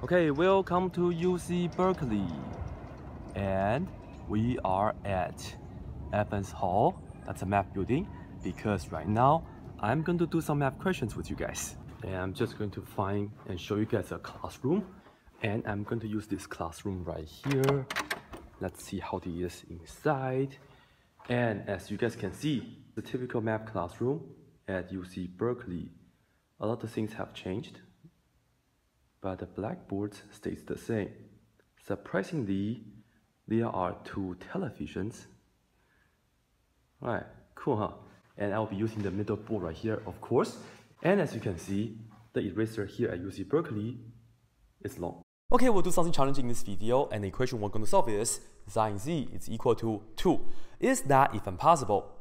Okay, welcome to UC Berkeley. And we are at Evans Hall. That's a math building because right now I'm going to do some math questions with you guys. And I'm just going to find and show you guys a classroom. And I'm going to use this classroom right here. Let's see how it is inside. And as you guys can see, the typical math classroom at UC Berkeley. A lot of things have changed but the blackboard stays the same. Surprisingly, there are two televisions. Right, cool, huh? And I'll be using the middle board right here, of course. And as you can see, the eraser here at UC Berkeley is long. Okay, we'll do something challenging in this video, and the equation we're going to solve is sine z is equal to 2. Is that even possible?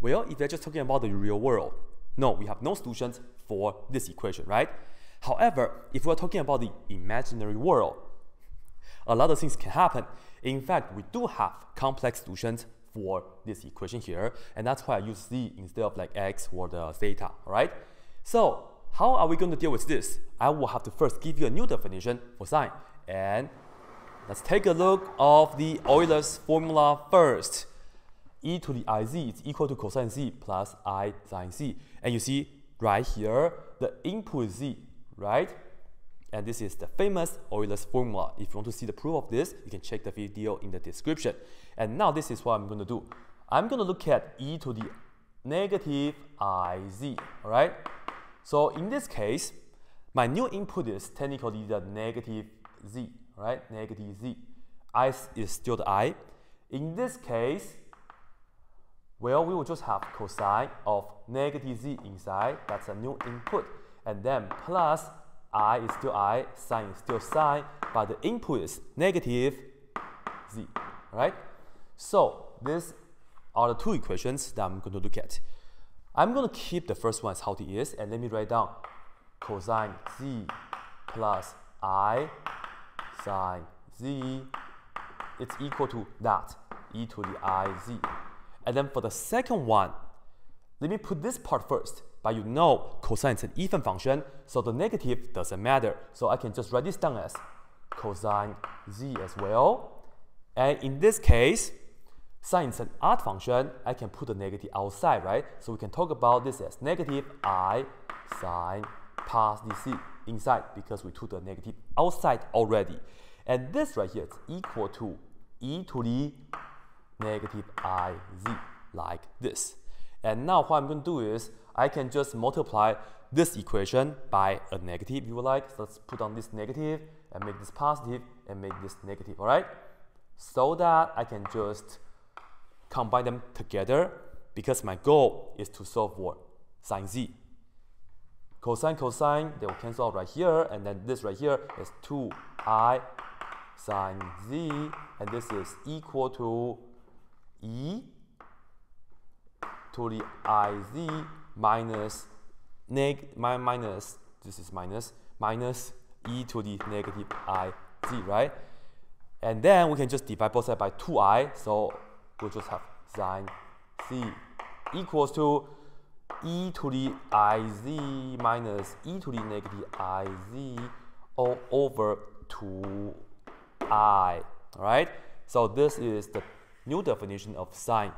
Well, if you're just talking about the real world, no, we have no solutions for this equation, right? However, if we're talking about the imaginary world, a lot of things can happen. In fact, we do have complex solutions for this equation here, and that's why I use z instead of like x or the theta, alright? So, how are we going to deal with this? I will have to first give you a new definition for sine, and let's take a look of the Euler's formula first. e to the iz is equal to cosine z plus i sine z. And you see right here, the input z right? And this is the famous Euler's formula. If you want to see the proof of this, you can check the video in the description. And now this is what I'm going to do. I'm going to look at e to the negative iz, all right? So in this case, my new input is technically the negative z, right? Negative z. i is still the i. In this case, well, we will just have cosine of negative z inside. That's a new input and then plus i is still i, sine is still sine, but the input is negative z, right? So these are the two equations that I'm going to look at. I'm going to keep the first one as how it is, and let me write down cosine z plus i sine z, it's equal to that, e to the iz. And then for the second one, let me put this part first. But you know cosine is an even function, so the negative doesn't matter. So I can just write this down as cosine z as well. And in this case, sine is an odd function. I can put the negative outside, right? So we can talk about this as negative i sine positive z inside because we took the negative outside already. And this right here is equal to e to the negative i z like this. And now what I'm going to do is I can just multiply this equation by a negative if you would like. So let's put on this negative and make this positive and make this negative, all right? So that I can just combine them together because my goal is to solve for sine z. Cosine, cosine, they will cancel out right here, and then this right here is 2i sine z, and this is equal to e to the iz minus neg my minus this is minus minus e to the negative i z right? And then we can just divide both sides by 2i so we'll just have sine c equals to e to the iz minus e to the negative iz all over 2i all right so this is the new definition of sine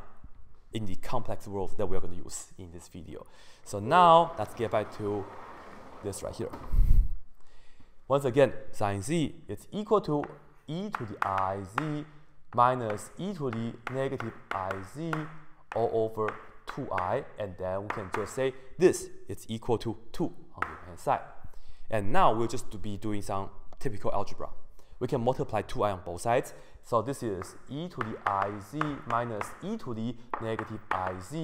in the complex world that we're going to use in this video. So now let's get back to this right here. Once again, sine z is equal to e to the iz minus e to the negative iz all over 2i, and then we can just say this is equal to 2 on the right hand side. And now we'll just be doing some typical algebra we can multiply 2i on both sides. So this is e to the iz minus e to the negative iz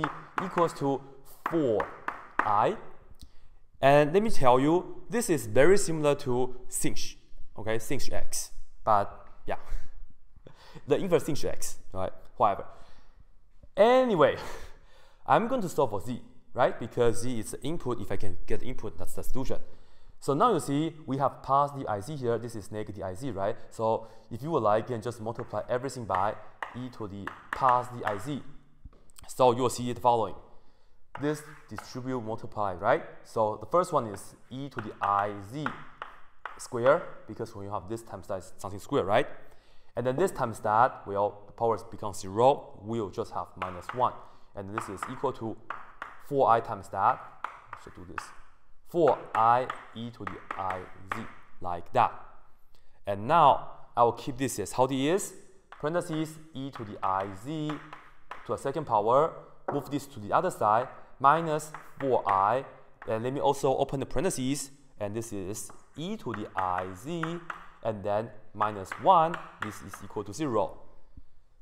equals to 4i. And let me tell you, this is very similar to sinh, okay, sinh x. But yeah, the inverse sinh x, right, whatever. Anyway, I'm going to solve for z, right, because z is the input. If I can get the input, that's the solution. So now you see we have positive IZ here. This is negative IZ, right? So if you would like, you can just multiply everything by e to the positive IZ. So you will see the following. This distribute multiply, right? So the first one is e to the IZ square because when you have this times that something square, right? And then this times that, well, the powers become 0, we'll just have minus 1. And this is equal to 4i times that. So do this. 4i e to the i z, like that. And now, I will keep this as how it is. Parentheses e to the i z to a second power. Move this to the other side. Minus 4i. And let me also open the parentheses. And this is e to the i z and then minus 1, this is equal to 0.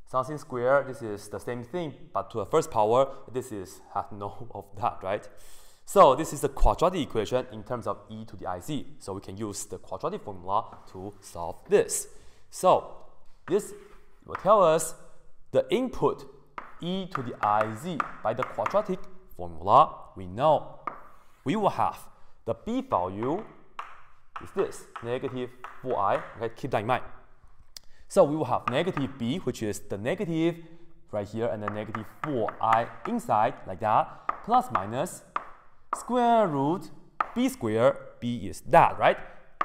Something square, this is the same thing, but to the first power, this is has no of that, right? So this is the quadratic equation in terms of e to the iz. So we can use the quadratic formula to solve this. So this will tell us the input e to the iz by the quadratic formula we know. We will have the b value is this, negative 4i. Okay, keep that in mind. So we will have negative b, which is the negative right here, and then negative 4i inside, like that, plus minus square root b square, b is that, right?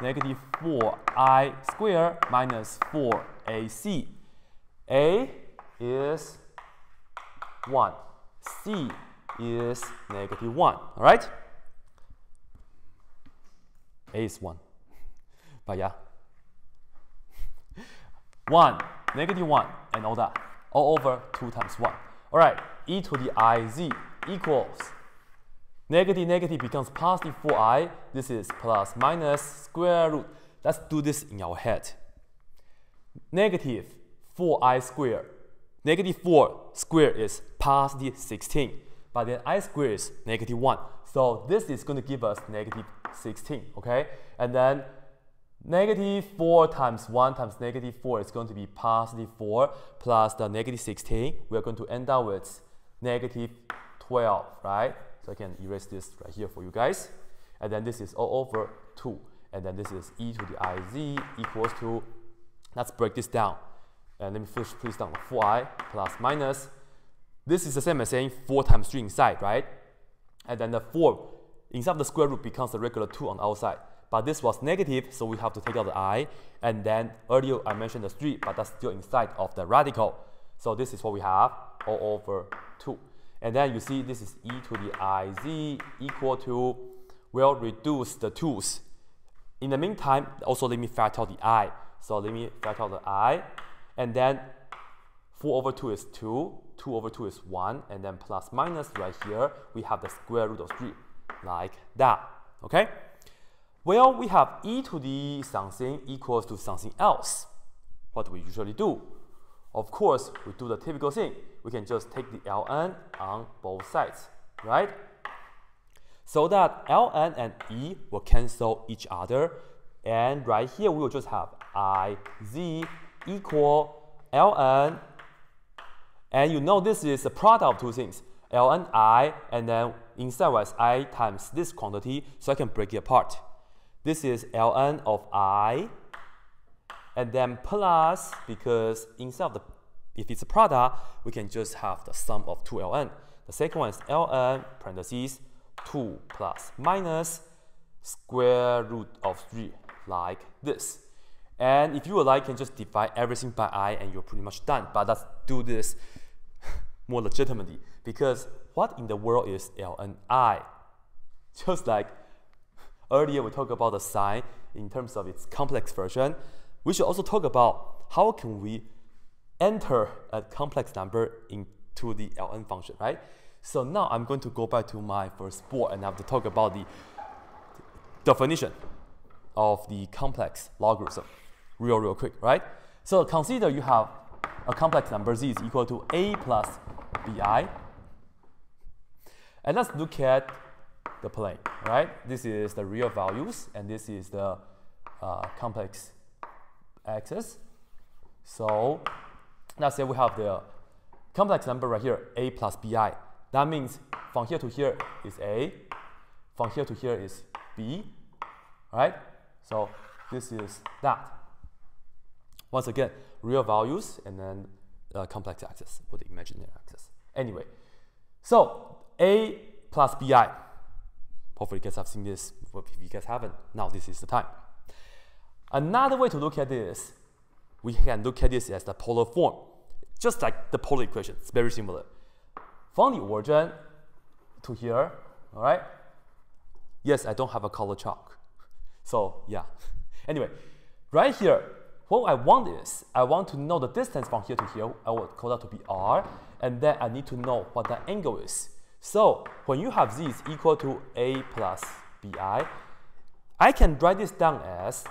Negative 4i square minus 4ac. a is 1, c is negative 1, all right? a is 1. But yeah. 1, negative 1, and all that. All over 2 times 1. All right, e to the iz equals negative negative becomes positive 4i. This is plus minus square root. Let's do this in our head. Negative 4i squared. Negative 4 squared is positive 16. But then i squared is negative 1. So this is going to give us negative 16, okay? And then negative 4 times 1 times negative 4 is going to be positive 4 plus the negative 16. We're going to end up with negative 12, right? So I can erase this right here for you guys. And then this is all over 2. And then this is e to the iz equals to, let's break this down. And let me first please down 4i plus minus. This is the same as saying 4 times 3 inside, right? And then the 4 inside the square root becomes the regular 2 on the outside. But this was negative, so we have to take out the i. And then earlier I mentioned the 3, but that's still inside of the radical. So this is what we have, all over 2. And then you see this is e to the iz equal to, we'll reduce the 2's. In the meantime, also let me factor out the i. So let me factor out the i. And then 4 over 2 is 2, 2 over 2 is 1, and then plus minus right here, we have the square root of 3 like that, okay? Well, we have e to the something equals to something else. What do we usually do? Of course, we do the typical thing. We can just take the ln on both sides, right? So that ln and e will cancel each other. And right here, we will just have iz equal ln. And you know this is the product of two things ln i, and then inside was i times this quantity, so I can break it apart. This is ln of i, and then plus, because inside of the, if it's a product, we can just have the sum of 2 ln. The second one is ln, parentheses, 2 plus minus square root of 3, like this. And if you would like, you can just divide everything by i and you're pretty much done. But let's do this more legitimately. Because what in the world is ln i? Just like earlier we talked about the sine in terms of its complex version, we should also talk about how can we enter a complex number into the ln function, right? So now I'm going to go back to my first board and I have to talk about the definition of the complex logarithm real, real quick, right? So consider you have a complex number z is equal to a plus bi and let's look at the plane, right? This is the real values, and this is the uh, complex axis. So let's say we have the complex number right here, a plus bi. That means from here to here is a, from here to here is b, right? So this is that. Once again, real values and then uh, complex axis with the imaginary axis. Anyway, so a plus bi. Hopefully you guys have seen this, but if you guys haven't, now this is the time. Another way to look at this, we can look at this as the polar form, just like the polar equation. It's very similar. From the origin to here, all right? Yes, I don't have a color chalk. So yeah. Anyway, right here, what I want is, I want to know the distance from here to here. I will call that to be r. And then I need to know what the angle is. So when you have z is equal to a plus bi, I can write this down as,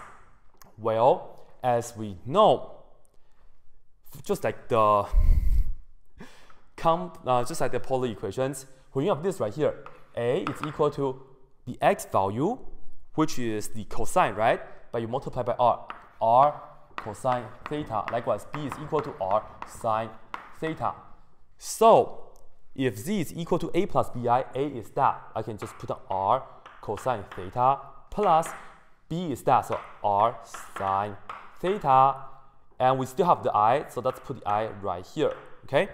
well, as we know, just like the comp, uh, just like the polar equations, when you have this right here, a is equal to the x value, which is the cosine, right? But you multiply by r, r cosine theta. Likewise, b is equal to r sine theta. So if z is equal to a plus bi, a is that. I can just put on r cosine theta plus b is that, so r sine theta. And we still have the i, so let's put the i right here, okay?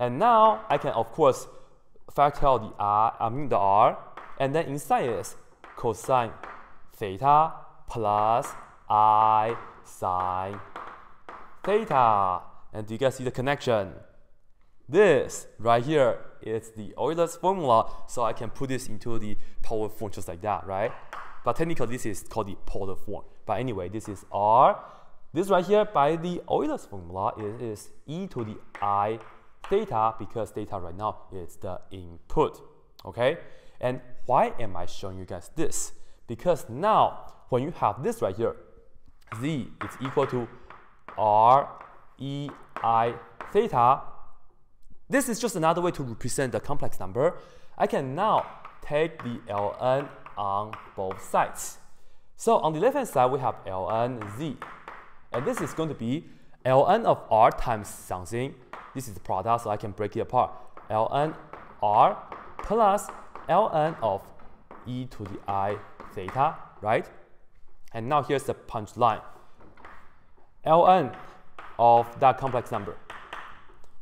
And now I can, of course, factor out the r, I mean the r, and then inside is cosine theta plus i sine theta. And do you guys see the connection? This right here is the Euler's formula, so I can put this into the polar form just like that, right? But technically this is called the polar form. But anyway, this is R. This right here by the Euler's formula it is e to the i theta because theta right now is the input, okay? And why am I showing you guys this? Because now when you have this right here, z is equal to r e i theta, this is just another way to represent the complex number. I can now take the ln on both sides. So on the left hand side, we have ln z. And this is going to be ln of r times something. This is the product, so I can break it apart. ln r plus ln of e to the i theta, right? And now here's the punchline. ln of that complex number.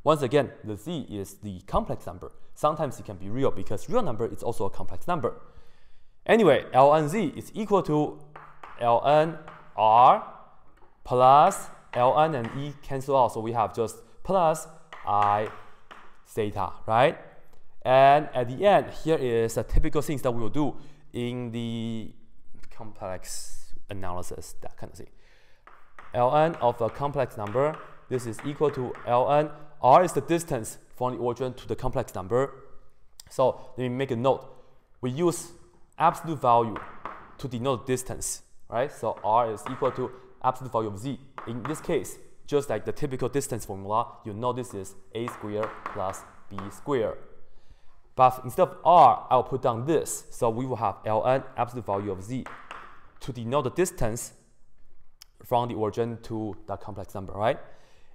Once again, the z is the complex number. Sometimes it can be real because real number is also a complex number. Anyway, ln z is equal to ln r plus ln and e cancel out, so we have just plus i theta, right? And at the end, here is a typical things that we will do in the complex analysis, that kind of thing. ln of a complex number, this is equal to ln, r is the distance from the origin to the complex number. So let me make a note. We use absolute value to denote distance, right? So r is equal to absolute value of z. In this case, just like the typical distance formula, you know this is a squared plus b squared. But instead of r, I'll put down this. So we will have ln absolute value of z to denote the distance from the origin to the complex number, right?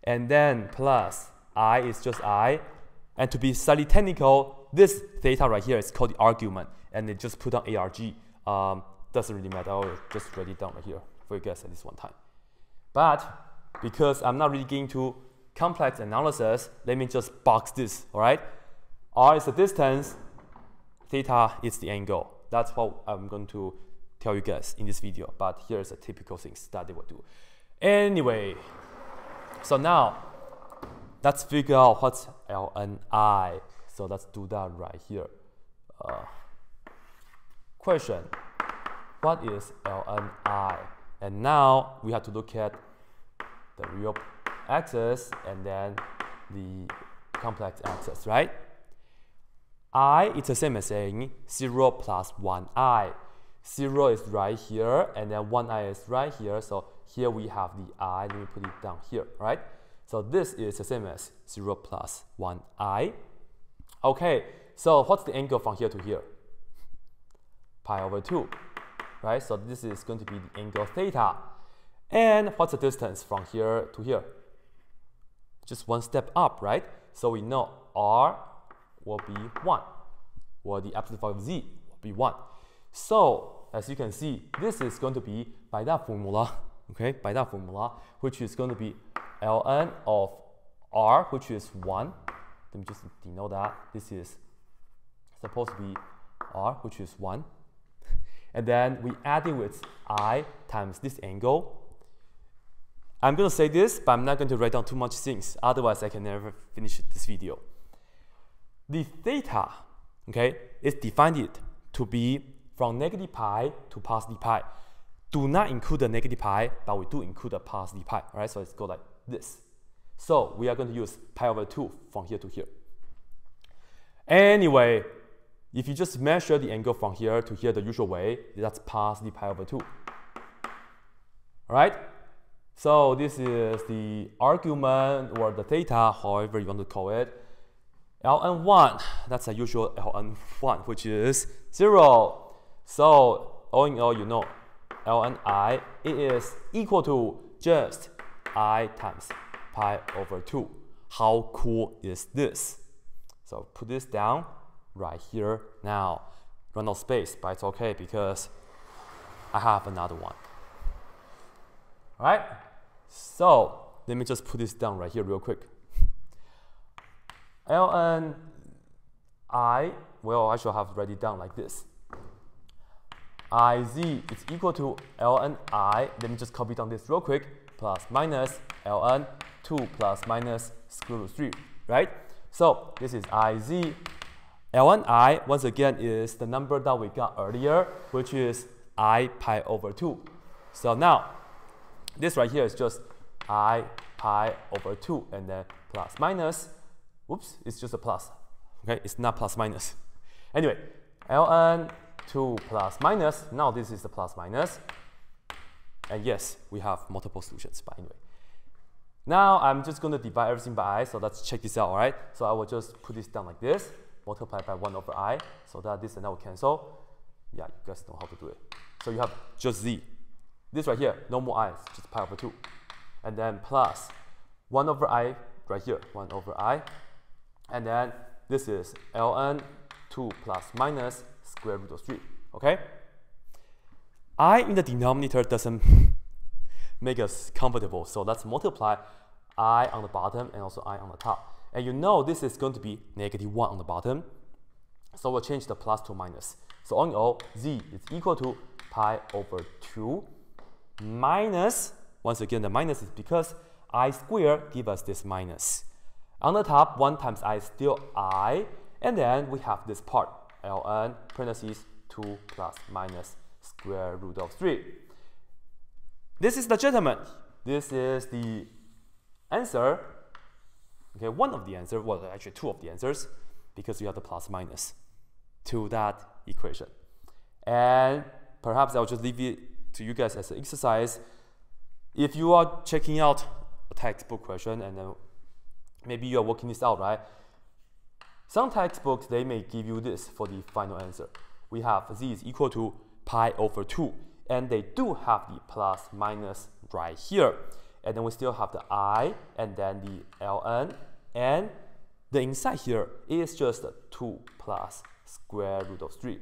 And then plus i is just i. And to be slightly technical, this theta right here is called the argument. And they just put on arg. Um, doesn't really matter. I'll just write it down right here for you guys at this one time. But because I'm not really getting to complex analysis, let me just box this, all right? R is the distance, theta is the angle. That's what I'm going to tell you guys in this video, but here's the typical things that they will do. Anyway, so now let's figure out what's LNI. So let's do that right here. Uh, question, what is LNI? And now we have to look at the real axis and then the complex axis, right? i is the same as saying 0 plus 1i. 0 is right here, and then 1i is right here. So here we have the i. Let me put it down here, right? So this is the same as 0 plus 1i. Okay, so what's the angle from here to here? Pi over 2, right? So this is going to be the angle theta. And what's the distance from here to here? Just one step up, right? So we know r will be 1, or the absolute value of z will be 1. So, as you can see, this is going to be by that formula, okay, by that formula, which is going to be ln of r, which is 1. Let me just denote that. This is supposed to be r, which is 1. and then we add it with I times this angle. I'm going to say this, but I'm not going to write down too much things, otherwise I can never finish this video. The theta, okay, is defined it to be from negative pi to positive pi. Do not include the negative pi, but we do include the positive pi, right? So let's go like this. So we are going to use pi over 2 from here to here. Anyway, if you just measure the angle from here to here the usual way, that's positive pi over 2. All right? So this is the argument or the theta, however you want to call it. ln1, that's a usual ln1, which is 0. So all in all, you know, ln i it is equal to just i times pi over 2. How cool is this? So put this down right here now. Run out of space, but it's okay because I have another one. All right? So let me just put this down right here real quick. ln i, well, I should have write it down like this. iz is equal to ln i, let me just copy down this real quick, plus minus ln 2 plus minus square root 3, right? So this is iz L1i, once again, is the number that we got earlier, which is i pi over 2. So now, this right here is just i pi over 2, and then plus minus. Whoops, it's just a plus. Okay, it's not plus minus. Anyway, ln 2 plus minus, now this is the plus minus. And yes, we have multiple solutions, but anyway. Now I'm just going to divide everything by i, so let's check this out, all right? So I will just put this down like this multiply by 1 over i, so that this and that will cancel. Yeah, you guys know how to do it. So you have just z. This right here, no more i's, just pi over 2. And then plus 1 over i right here, 1 over i. And then this is ln 2 plus minus square root of 3, okay? I in the denominator doesn't make us comfortable, so let's multiply i on the bottom and also i on the top. And you know this is going to be negative 1 on the bottom. So we'll change the plus to minus. So all in all, z is equal to pi over 2 minus, once again, the minus is because i squared give us this minus. On the top, 1 times i is still i. And then we have this part, ln parentheses 2 plus minus square root of 3. This is legitimate. This is the answer Okay, one of the answers, well, actually two of the answers, because you have the plus minus to that equation. And perhaps I'll just leave it to you guys as an exercise. If you are checking out a textbook question and maybe you are working this out, right? Some textbooks, they may give you this for the final answer. We have z is equal to pi over 2, and they do have the plus minus right here. And then we still have the i and then the ln. And the inside here is just 2 plus square root of 3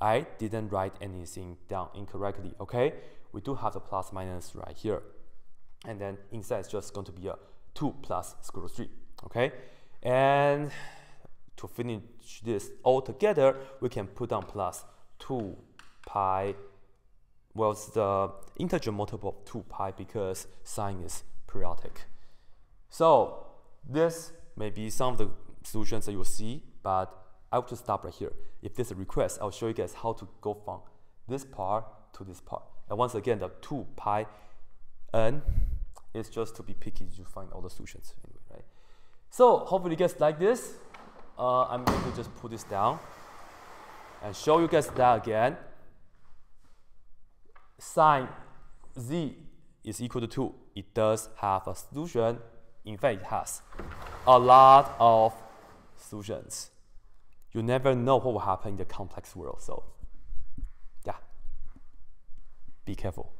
I didn't write anything down incorrectly okay? We do have the plus minus right here. And then inside is just going to be a 2 plus square root of 3 okay? And to finish this all together we can put down plus 2 pi well, it's the integer multiple of 2 pi because sine is periodic. So this may be some of the solutions that you will see, but I'll just stop right here. If there's a request, I'll show you guys how to go from this part to this part. And once again, the 2 pi n is just to be picky to find all the solutions anyway, right? So hopefully you guys like this. Uh, I'm going to just put this down and show you guys that again sine z is equal to 2, it does have a solution. In fact, it has a lot of solutions. You never know what will happen in the complex world. So, yeah, be careful.